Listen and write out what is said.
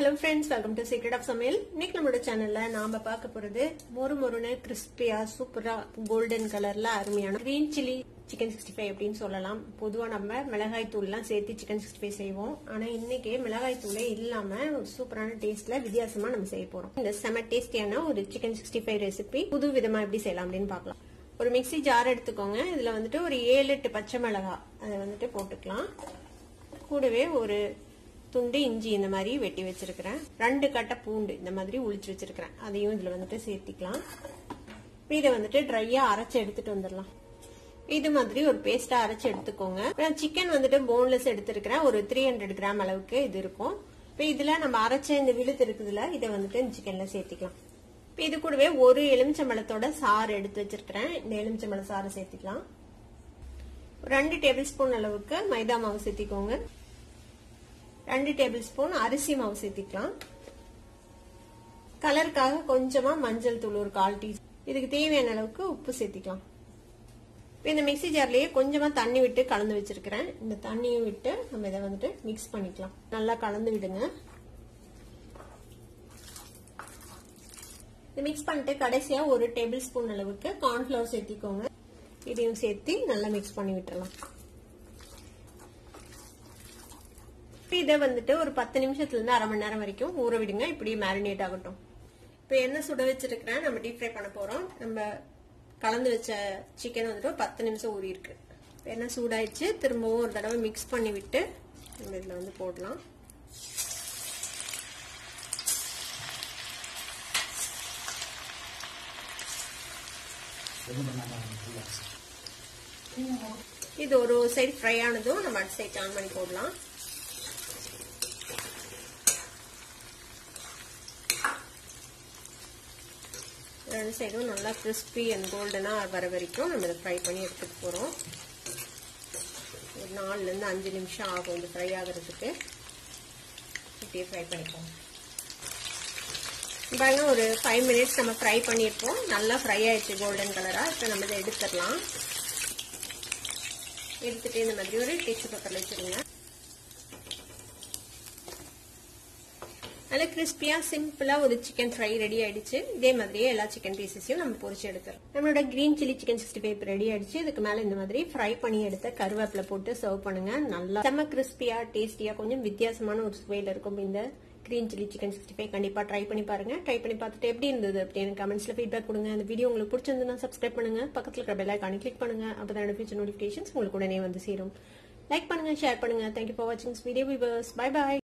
Hello friends welcome to secret of சமையல் இன்னைக்கு நம்மளோட சேனல்ல நாம பார்க்க போறது மொறு மொறுன்னு கிறிஸ்பியா சூப்பரா கோல்டன் கலர்ல அருமையான green chilli chicken sixty five அப்படின்னு சொல்லலாம். பொதுவாக நம்ம மிளகாய் தூள்லாம் சேர்த்து சிக்கன் சிக்ஸ்டி ஃபைவ் செய்வோம். ஆனால் இன்னைக்கு மிளகாய் தூளே இல்லாமல் ஒரு சூப்பரான டேஸ்ட்ல வித்தியாசமா நம்ம செய்ய போறோம். இந்த செம டேஸ்டியான ஒரு சிக்கன் சிக்ஸ்டி ஃபைவ் ரெசிபி புது விதமா எப்படி செய்யலாம் அப்படின்னு பார்க்கலாம். ஒரு மிக்ஸி ஜார் எடுத்துக்கோங்க. இதுல வந்துட்டு ஒரு ஏழு எட்டு பச்சை மிளகாய் அதை வந்துட்டு போட்டுக்கலாம். கூடவே ஒரு துண்டு இஞ்சி இந்த மாதிரி வெட்டி வச்சிருக்கிறேன். ரெண்டு கட்டை பூண்டு இந்த மாதிரி உளிச்சு வச்சிருக்கிறேன். அதையும் இதுல வந்துட்டு சேர்த்திக்கலாம். இதை வந்துட்டு ட்ரையா அரைச்சு எடுத்துட்டு வந்துடலாம். இது மாதிரி ஒரு பேஸ்டா அரைச்சு எடுத்துக்கோங்க. சிக்கன் வந்துட்டு போன்லெஸ் எடுத்திருக்கிறேன். ஒரு த்ரீ ஹண்ட்ரட் கிராம் அளவுக்கு இது இருக்கும். இப்போ இதுல நம்ம அரைச்ச இந்த விழுத்து இருக்குதுல இதை வந்துட்டு இந்த சிக்கன்ல சேர்த்திக்கலாம். இப்போ இது கூடவே ஒரு எலுமிச்சம்பழத்தோட சாறு எடுத்து வச்சிருக்கிறேன். இந்த எலுமிச்சம்பழ சாறு சேர்த்திக்கலாம். ரெண்டு டேபிள் ஸ்பூன் அளவுக்கு மைதா மாவு சேர்த்திக்கோங்க. ரெண்டு டேபிள் ஸ்பூன் அரிசி மாவு சேர்த்திக்கலாம். கலருக்காக கொஞ்சமா மஞ்சள் தூள் ஒரு கால் டீ இதுக்கு தேவையான அளவுக்கு உப்பு சேர்த்திக்கலாம். இப்போ இந்த மிக்சி ஜார்லயே கொஞ்சமா தண்ணி விட்டு கலந்து வச்சிருக்கிறேன். இந்த தண்ணியும் விட்டு நம்ம இதை வந்துட்டு மிக்ஸ் பண்ணிக்கலாம். நல்லா கலந்து விடுங்க. இது மிக்ஸ் பண்ணிட்டு கடைசியா ஒரு டேபிள் ஸ்பூன் அளவுக்கு கார்ன்ஃபிளவர் சேர்த்திக்கோங்க. இதையும் சேர்த்து நல்லா மிக்ஸ் பண்ணி விட்டுறலாம். இதை வந்துட்டு ஒரு பத்து நிமிஷத்துல இருந்து அரை மணி நேரம் வரைக்கும் ஊற விடுங்க. இப்படி மேரினேட் ஆகட்டும். இப்போ எண்ணெய் சுட வச்சிருக்கிறேன் நம்ம டீப் ஃப்ரை பண்ண போறோம். நம்ம கலந்து வச்ச சிக்கன் வந்துட்டு பத்து நிமிஷம் ஊறி இருக்கு எண்ணெய் சூடாயிடுச்சு? திரும்பவும் ஒரு தடவை மிக்ஸ் பண்ணி விட்டு நம்ம இதுல வந்து போடலாம். இது ஒரு சைடு ஃப்ரை ஆனதும் நம்ம அடுத்த சைடு ஆன் பண்ணி போடலாம். ரெண்டு சைடும் நல்லா கிறிஸ்பி அண்ட் கோல்டனாக வர வரைக்கும் நம்ம இதை ஃப்ரை பண்ணி எடுத்துகிட்டு போகிறோம் ஒரு நாலுலேருந்து அஞ்சு நிமிஷம் ஆகும் இது ஃப்ரை ஆகிறதுக்கு. இப்படியே ஃப்ரை பண்ணிப்போம். பாருங்க ஒரு ஃபைவ் மினிட்ஸ் நம்ம ஃப்ரை பண்ணியிருப்போம். நல்லா ஃப்ரை ஆயிடுச்சு கோல்டன் கலராக இப்போ நம்ம இதை எடுத்துடலாம். எடுத்துகிட்டு இந்த மாதிரி ஒரு டிஷ்யூ பேப்பரில் வச்சுருங்க. நல்லா கிறிஸ்பியா சிம்பிளா ஒரு சிக்கன் ஃப்ரை ரெடி ஆயிடுச்சு. இதே மாதிரியே எல்லா சிக்கன் பீசஸையும் நம்ம பொரிச்சு எடுத்துறோம். நம்மளோட green chilli chicken sixty five ready ஆயிடுச்சு. இதுக்கு மேல இந்த மாதிரி ஃப்ரை பண்ணி எடுத்த கருவேப்பில போட்டு சர்வ் பண்ணுங்க. நல்லா செம்ம கிறிஸ்பியா டேஸ்டியா கொஞ்சம் வித்தியாசமான ஒரு சுவையில் இருக்கும் இந்த green chilli chicken sixty five கண்டிப்பா ட்ரை பண்ணி பாருங்க. ட்ரை பண்ணி பார்த்துட்டு எப்படி இருந்தது அப்படின்னு கமெண்ட்ஸ்ல ஃபீட்பேக் கொடுங்க. அந்த வீடியோ உங்களுக்கு பிடிச்சிருந்ததுன்னா சப்ஸ்கிரைப் பண்ணுங்க. பக்கத்தில் இருக்கிற பெல் ஐக்கானை கிளிக் பண்ணுங்க. அப்பதான் ஃபியூச்சர் நோட்டிபிகேஷன்ஸ் உங்களுக்கு உடனே வந்து சேரும். லைக் பண்ணுங்க ஷேர் பண்ணுங்க. தேங்க்யூ ஃபார் வாட்சிங் வீடியோ விவர்ஸ் பை பாய்